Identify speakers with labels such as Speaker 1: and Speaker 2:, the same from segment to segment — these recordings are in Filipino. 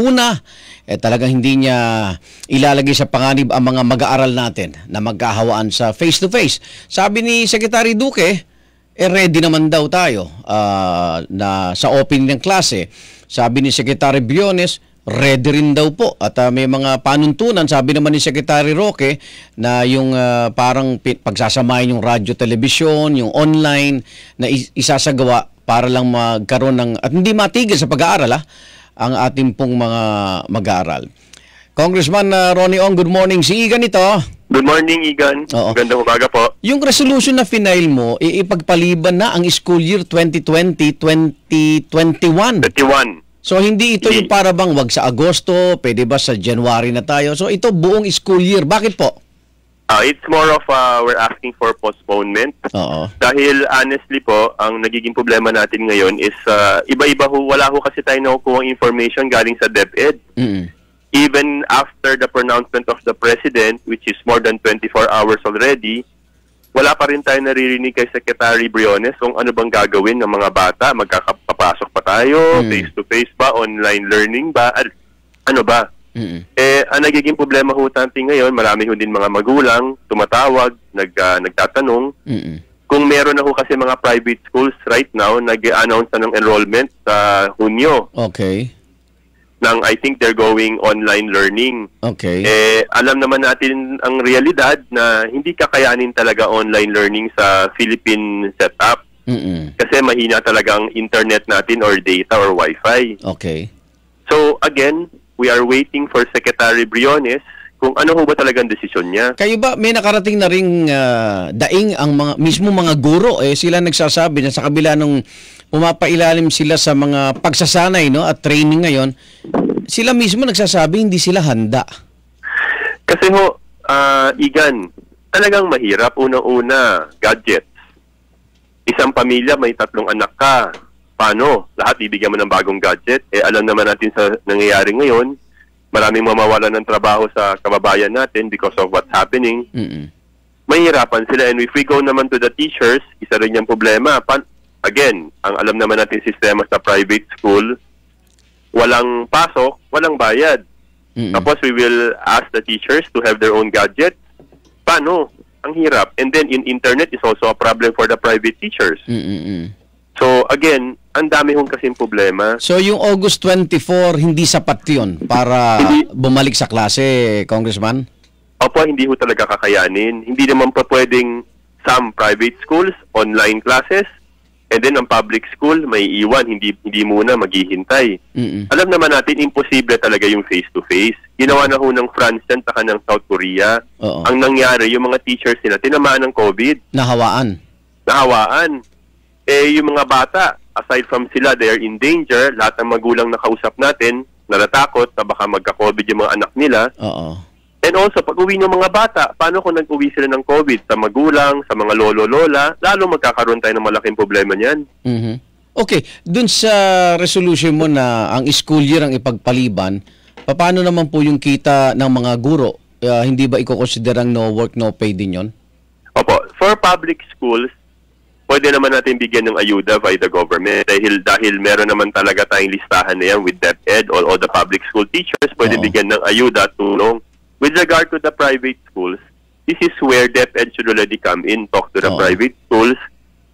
Speaker 1: Una, eh, talagang hindi niya ilalagay sa panganib ang mga mag-aaral natin na magkahawaan sa face-to-face. Sabi ni Secretary Duque, eh ready naman daw tayo ah, na sa opening ng klase. Sabi ni Secretary Briones, ready rin daw po. At ah, may mga panuntunan, sabi naman ni Secretary Roque, na yung ah, parang pagsasamahin yung radyo, telebisyon, yung online, na is- isasagawa para lang magkaroon ng, at hindi matigil sa pag-aaral ah, ang ating pong mga mag-aaral. Congressman ah, Ronnie Ong, good morning. Si Igan ito.
Speaker 2: Good morning, Igan.
Speaker 1: Oo.
Speaker 2: Magandang umaga po.
Speaker 1: Yung resolution na final mo, iipagpaliban na ang school year 2020-2021.
Speaker 2: 31.
Speaker 1: So hindi ito yung para bang wag sa Agosto, pwede ba sa January na tayo. So ito buong school year. Bakit po?
Speaker 2: Uh, it's more of uh, we're asking for postponement.
Speaker 1: Oo.
Speaker 2: Dahil honestly po, ang nagiging problema natin ngayon is uh, iba-iba ho, wala ho kasi tayo nakukuha information galing sa DepEd.
Speaker 1: Mm.
Speaker 2: Even after the pronouncement of the President, which is more than 24 hours already, wala pa rin tayo naririnig kay Secretary Briones kung ano bang gagawin ng mga bata. Magkakapapasok pa tayo,
Speaker 1: Mm.
Speaker 2: face-to-face ba, online learning ba, ano ba?
Speaker 1: Mm.
Speaker 2: Eh, ang nagiging problema ho natin ngayon, marami ho din mga magulang, tumatawag, nag, ah, nagtatanong.
Speaker 1: Mm.
Speaker 2: Kung meron na ho kasi mga private schools right now, nag-announce na ng enrollment sa Hunyo
Speaker 1: Okay.
Speaker 2: ng I think they're going online learning.
Speaker 1: Okay.
Speaker 2: Eh, alam naman natin ang realidad na hindi kakayanin talaga online learning sa Philippine setup
Speaker 1: Mm.
Speaker 2: kasi mahina talaga ang internet natin or data or wifi.
Speaker 1: Okay.
Speaker 2: So again, we are waiting for Secretary Briones kung ano ho ba talagang desisyon niya.
Speaker 1: Kayo ba may nakarating na ring ah, daing ang mga mismo mga guro eh sila nagsasabi na sa kabila nung pumapailalim sila sa mga pagsasanay no at training ngayon sila mismo nagsasabi hindi sila handa.
Speaker 2: Kasi ho, ah, Igan, talagang mahirap unang-una, gadgets. Isang pamilya, may tatlong anak ka. Paano? Lahat bibigyan mo ng bagong gadget? Eh, alam naman natin sa nangyayari ngayon, maraming mamawalan ng trabaho sa kababayan natin because of what's happening.
Speaker 1: Mm.
Speaker 2: mahirapan sila. And if we go naman to the teachers, isa rin yung problema. Pan again, ang alam naman natin sistema sa private school, walang pasok, walang bayad.
Speaker 1: Mm.
Speaker 2: Tapos we will ask the teachers to have their own gadget. Paano? Ang hirap. And then in internet is also a problem for the private teachers.
Speaker 1: Mm, mm, mm.
Speaker 2: So again, ang dami hong kasing problema.
Speaker 1: So yung August 24 hindi sapat 'yon para
Speaker 2: Hindi.
Speaker 1: bumalik sa klase, Congressman?
Speaker 2: Opo, hindi ho talaga kakayanin. Hindi naman pa pwedeng some private schools, online classes, and then ang public school, may iwan, hindi hindi muna maghihintay.
Speaker 1: Mm.
Speaker 2: Alam naman natin, imposible talaga yung face-to-face. Ginawa na ho ng France yan, saka ng South Korea.
Speaker 1: Oo.
Speaker 2: Ang nangyari, yung mga teachers nila, tinamaan ng COVID,
Speaker 1: Nahawaan.
Speaker 2: nahawaan. Eh, yung mga bata, aside from sila, they are in danger. Lahat ng magulang na kausap natin, natatakot na baka magka-COVID yung mga anak nila.
Speaker 1: Oo.
Speaker 2: And also, pag uwi ng mga bata, paano kung nag-uwi sila ng COVID sa magulang, sa mga lolo-lola, lalo magkakaroon tayo ng malaking problema niyan.
Speaker 1: Mhm. Okay, dun sa resolution mo na ang school year ang ipagpaliban, paano naman po yung kita ng mga guro? Ah, hindi ba iko-consider ang no work, no pay din yon?
Speaker 2: Opo, for public schools, pwede naman natin bigyan ng ayuda by the government dahil dahil meron naman talaga tayong listahan na yan with DepEd or all the public school teachers, pwede
Speaker 1: Oo.
Speaker 2: bigyan ng ayuda, tulong. With regard to the private schools, this is where DepEd should already come in, talk to the
Speaker 1: Oo.
Speaker 2: private schools,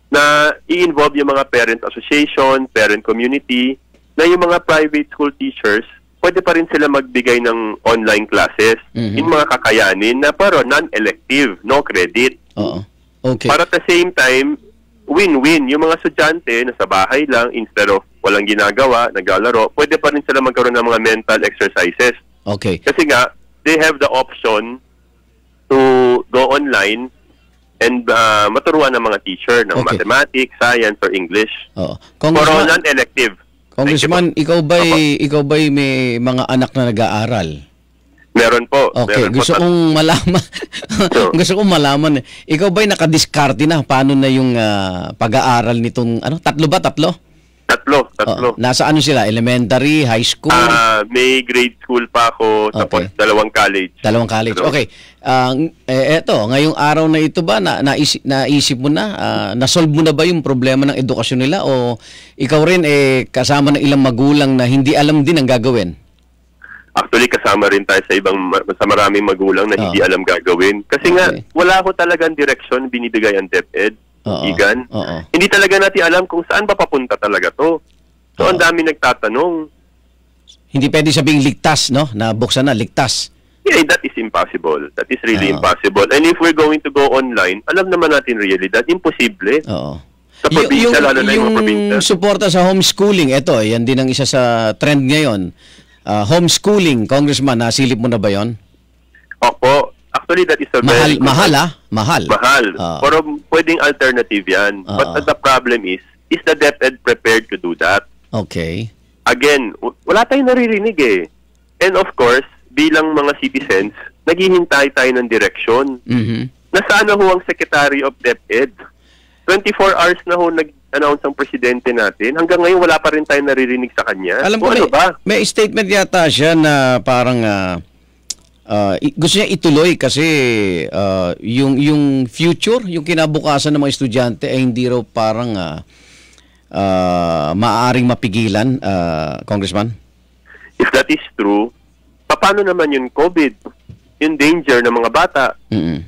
Speaker 2: na i-involve yung mga parent association, parent community, na yung mga private school teachers, pwede pa rin sila magbigay ng online classes
Speaker 1: Mhm.
Speaker 2: in mga kakayanin na pero non-elective, no credit.
Speaker 1: Oo. Okay.
Speaker 2: Para at the same time, win-win. Yung mga estudyante na sa bahay lang, instead of walang ginagawa, naglalaro, pwede pa rin sila magkaroon ng mga mental exercises.
Speaker 1: Okay.
Speaker 2: Kasi nga, they have the option to go online and uh, maturuan ng mga teacher ng
Speaker 1: Okay.
Speaker 2: mathematics, science, or English.
Speaker 1: Oo. Congressman,
Speaker 2: non-elective.
Speaker 1: Congressman ikaw ba'y
Speaker 2: Opo.
Speaker 1: ikaw ba'y may mga anak na nag-aaral?
Speaker 2: Po. Meron po.
Speaker 1: Okay,
Speaker 2: Meron po.
Speaker 1: gusto kong malaman.
Speaker 2: Sure.
Speaker 1: gusto kong malaman. eh. Ikaw ba'y nakadiskarte na paano na yung ah, pag-aaral nitong ano? Tatlo ba? Tatlo?
Speaker 2: Tatlo, tatlo.
Speaker 1: Oo. Nasa ano sila? Elementary, high school?
Speaker 2: Ah, may grade school pa ako, tapos
Speaker 1: Okay.
Speaker 2: dalawang college.
Speaker 1: Dalawang college. Okay. Ang eh, eto, ngayong araw na ito ba na naisip, naisip mo na, ah, na-solve mo na ba yung problema ng edukasyon nila o ikaw rin eh kasama ng ilang magulang na hindi alam din ang gagawin?
Speaker 2: Actually, kasama rin tayo sa ibang sa maraming magulang na hindi
Speaker 1: Oo.
Speaker 2: alam gagawin. Kasi nga,
Speaker 1: Okay.
Speaker 2: wala ko talagang direksyon binibigay ang DepEd,
Speaker 1: Oo.
Speaker 2: Igan.
Speaker 1: Oo.
Speaker 2: Hindi talaga natin alam kung saan ba papunta talaga to. So, ang
Speaker 1: Oo.
Speaker 2: dami nagtatanong,
Speaker 1: Hindi pwede sabing ligtas, no? Na buksan na, ligtas.
Speaker 2: yeah, that is impossible. That is really
Speaker 1: Oo.
Speaker 2: impossible. And if we're going to go online, alam naman natin really that imposible.
Speaker 1: Oo.
Speaker 2: Sa probinsya, lalo na yung mga probinsya.
Speaker 1: suporta sa homeschooling, ito, yan din ang isa sa trend ngayon. Ah, homeschooling, Congressman, nasilip mo na ba yon?
Speaker 2: Opo. Actually, that is a
Speaker 1: Mahal,
Speaker 2: very
Speaker 1: mahal ah, mahal.
Speaker 2: Mahal.
Speaker 1: Ah.
Speaker 2: Pero pwedeng alternative yan.
Speaker 1: Oo.
Speaker 2: But the problem is, is the DepEd prepared to do that?
Speaker 1: Okay.
Speaker 2: Again, wala tayong naririnig eh. And of course, bilang mga citizens, naghihintay tayo ng direksyon.
Speaker 1: Mhm.
Speaker 2: Nasaan na ho ang Secretary of DepEd? 24 hours na ho nag-announce ang presidente natin. Hanggang ngayon, wala pa rin tayong naririnig sa kanya.
Speaker 1: Alam ko
Speaker 2: Kung ano
Speaker 1: may,
Speaker 2: ba?
Speaker 1: may statement yata siya na parang ah, i- gusto niya ituloy kasi ah, yung yung future, yung kinabukasan ng mga estudyante ay hindi raw parang ah, ah, maaaring mapigilan, ah, Congressman.
Speaker 2: If that is true, paano naman yung COVID? Yung danger ng mga bata?
Speaker 1: Mhm.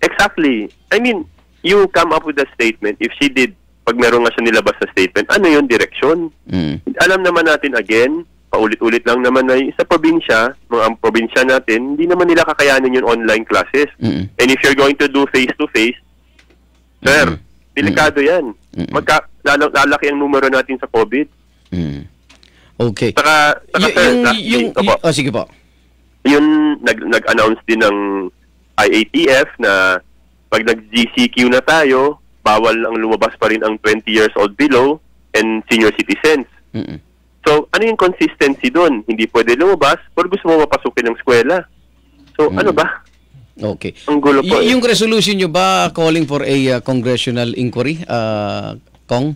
Speaker 2: Exactly. I mean, you come up with a statement. If she did, pag meron nga siya nilabas na statement, ano yung direction?
Speaker 1: Mhm.
Speaker 2: Alam naman natin again, paulit-ulit lang naman na sa probinsya, mga ang probinsya natin, hindi naman nila kakayanin yung online classes.
Speaker 1: Mhm.
Speaker 2: And if you're going to do face-to-face, sir,
Speaker 1: Mhm.
Speaker 2: delikado yan.
Speaker 1: Mhm.
Speaker 2: Magka, lalo, lalaki ang numero natin sa COVID.
Speaker 1: Mhm. Okay.
Speaker 2: Saka, saka
Speaker 1: Y-
Speaker 2: sir,
Speaker 1: yung,
Speaker 2: lastly,
Speaker 1: yung, y- oh, sige po.
Speaker 2: yun nag nag-announce din ng IATF na pag nag-GCQ na tayo, bawal ang lumabas pa rin ang 20 years old below and senior citizens.
Speaker 1: Mhm.
Speaker 2: So, ano yung consistency doon? Hindi pwede lumabas pero gusto mo mapasukin ng eskwela. So,
Speaker 1: Mm.
Speaker 2: ano ba?
Speaker 1: Okay.
Speaker 2: Ang gulo po.
Speaker 1: Y-
Speaker 2: eh.
Speaker 1: yung resolution nyo ba calling for a uh, congressional inquiry, uh, Kong?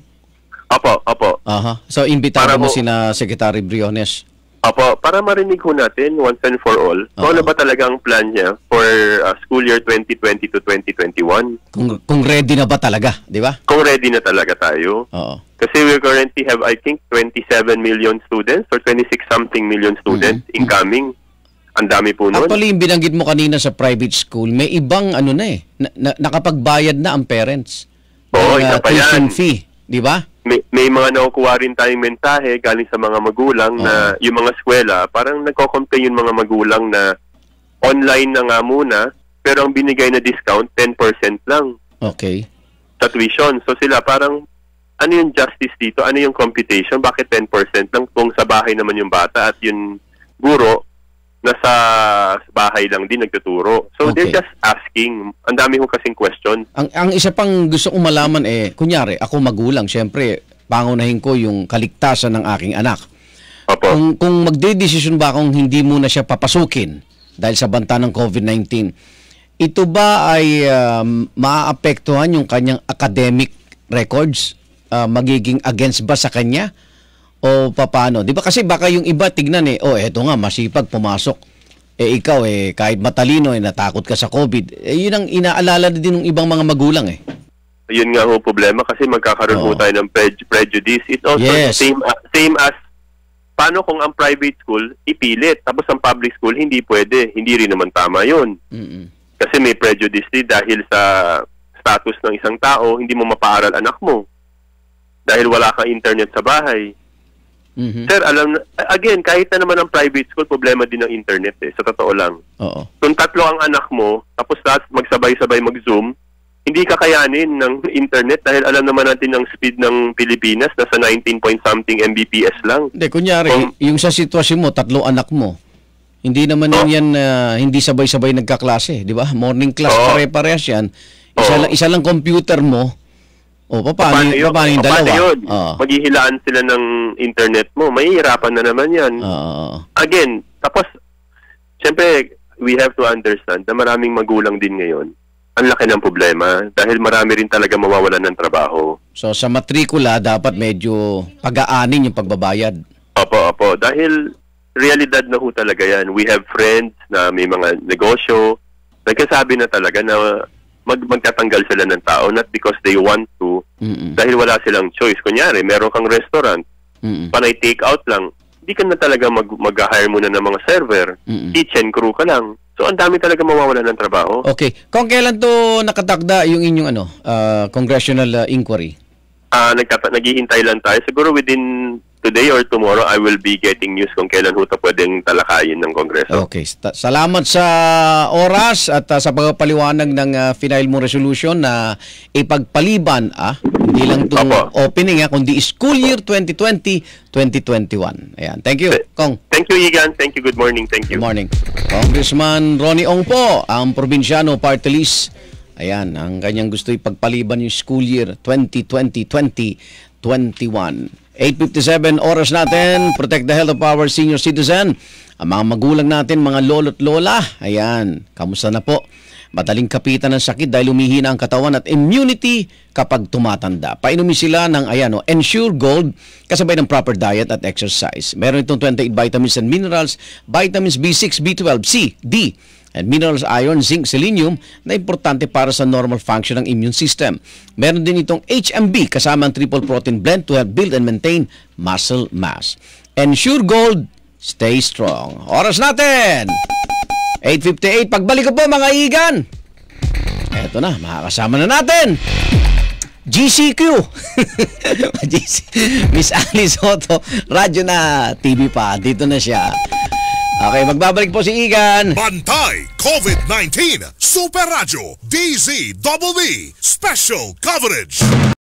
Speaker 2: Opo, opo.
Speaker 1: Aha. So, imbitado
Speaker 2: Para
Speaker 1: mo
Speaker 2: ho-
Speaker 1: sina Secretary Briones.
Speaker 2: Opo, para marinig ho natin once and for all, kung
Speaker 1: Oo.
Speaker 2: ano ba talaga ang plan niya for uh, school year 2020 to 2021.
Speaker 1: Kung, kung ready na ba talaga, di ba?
Speaker 2: Kung ready na talaga tayo.
Speaker 1: Oo.
Speaker 2: Kasi we currently have, I think, 27 million students or 26 something million students
Speaker 1: Mhm.
Speaker 2: incoming. Ang dami po nun.
Speaker 1: Actually, yung binanggit mo kanina sa private school, may ibang ano na eh, na, na- nakapagbayad na ang parents.
Speaker 2: Oo, isa
Speaker 1: uh,
Speaker 2: pa yan.
Speaker 1: fee, di ba?
Speaker 2: May, mga nakukuha rin tayong mentahe galing sa mga magulang na yung mga eskwela, parang nagko-complain yung mga magulang na online na nga muna, pero ang binigay na discount, 10% lang
Speaker 1: Okay.
Speaker 2: sa tuition. So sila parang, ano yung justice dito? Ano yung computation? Bakit 10% lang kung sa bahay naman yung bata at yung guro nasa bahay lang din nagtuturo. So they're
Speaker 1: Okay.
Speaker 2: just asking. Ang dami ko kasing question.
Speaker 1: Ang, ang isa pang gusto kong malaman eh, kunyari, ako magulang, syempre, pangunahin ko yung kaligtasan ng aking anak.
Speaker 2: Opo.
Speaker 1: Kung, kung magdedesisyon ba akong hindi muna siya papasukin dahil sa banta ng COVID-19, ito ba ay um, maaapektuhan yung kanyang academic records? Ah, magiging against ba sa kanya? O paano? Di ba kasi baka yung iba tignan eh, oh eto nga, masipag pumasok. Eh ikaw eh, kahit matalino eh, natakot ka sa COVID. Eh yun ang inaalala din ng ibang mga magulang eh.
Speaker 2: Yun nga ho problema kasi magkakaroon
Speaker 1: Oo.
Speaker 2: po tayo ng prej- prejudice. It's also
Speaker 1: Yes.
Speaker 2: same, uh, same as paano kung ang private school ipilit tapos ang public school hindi pwede. Hindi rin naman tama yun.
Speaker 1: Mm-mm.
Speaker 2: Kasi may prejudice din dahil sa status ng isang tao, hindi mo mapaaral anak mo. Dahil wala kang internet sa bahay.
Speaker 1: Mhm.
Speaker 2: Sir, alam na, again, kahit na naman ang private school, problema din ng internet eh, sa totoo lang.
Speaker 1: Oo.
Speaker 2: Kung tatlo ang anak mo, tapos lahat magsabay-sabay mag-zoom, hindi kakayanin ng internet dahil alam naman natin ang speed ng Pilipinas, nasa 19 point something Mbps lang.
Speaker 1: Hindi, kunyari,
Speaker 2: Um,
Speaker 1: yung sa sitwasyon mo, tatlo anak mo, hindi naman
Speaker 2: Oh.
Speaker 1: yan uh, hindi sabay-sabay nagkaklase, di ba? Morning class,
Speaker 2: Oo.
Speaker 1: pare-parehas yan. Isa,
Speaker 2: Oo.
Speaker 1: lang, isa lang computer mo. O, paano, paano,
Speaker 2: yun?
Speaker 1: paano yung
Speaker 2: Paano
Speaker 1: dalawa?
Speaker 2: yun?
Speaker 1: Oo.
Speaker 2: Maghihilaan sila ng internet mo. Mahihirapan na naman yan.
Speaker 1: Oo.
Speaker 2: Again, tapos, siyempre, we have to understand na maraming magulang din ngayon. Ang laki ng problema dahil marami rin talaga mawawalan ng trabaho.
Speaker 1: so, sa matrikula, dapat medyo pag-aanin yung pagbabayad.
Speaker 2: Opo, opo. Dahil realidad na ho talaga yan. We have friends na may mga negosyo. Nagkasabi na talaga na mag magtatanggal sila ng tao not because they want to,
Speaker 1: Mm-mm.
Speaker 2: dahil wala silang choice. Kunyari, meron kang restaurant,
Speaker 1: Mm-mm.
Speaker 2: panay take out lang, di ka na talaga mag, mag-hire muna ng mga server.
Speaker 1: Mm-mm.
Speaker 2: Kitchen crew ka lang. So, ang dami talaga mawawala ng trabaho.
Speaker 1: Okay. Kung kailan to nakatakda yung inyong ano, ah, congressional ah, inquiry?
Speaker 2: Ah, nagtata- naghihintay lang tayo. Siguro within today or tomorrow, I will be getting news kung kailan ho ito pwedeng talakayin ng Kongreso.
Speaker 1: Okay. Salamat sa oras at ah, sa pagpapaliwanag ng uh, final mo resolution na ipagpaliban, ah, hindi lang itong
Speaker 2: Opo.
Speaker 1: opening, ah, kundi school year 2020-2021. Ayan. Thank you, Kong.
Speaker 2: Thank you, Igan. Thank you. Good morning. Thank you.
Speaker 1: Good morning. Congressman Ronnie Ong po, ang probinsyano party list. Ayan, ang kanyang gusto ipagpaliban yung school year 2020-2021. 8.57 oras natin, protect the health of our senior citizen. Ang mga magulang natin, mga lolo't lola, ayan, kamusta na po? Madaling kapitan ng sakit dahil umihina ang katawan at immunity kapag tumatanda. Painumin sila ng ayan, oh, Ensure Gold kasabay ng proper diet at exercise. Meron itong 28 vitamins and minerals, vitamins B6, B12, C, D, and minerals iron, zinc, selenium na importante para sa normal function ng immune system. Meron din itong HMB kasama ang triple protein blend to help build and maintain muscle mass. Ensure Gold, stay strong. Oras natin! 8.58. Pagbalik ko po mga igan. Eto na, makakasama na natin. GCQ. GC. Miss Alice Soto. Radyo na, TV pa. Dito na siya. Okay, magbabalik po si Igan.
Speaker 3: Bantay COVID-19 Super Radio DZBB Special Coverage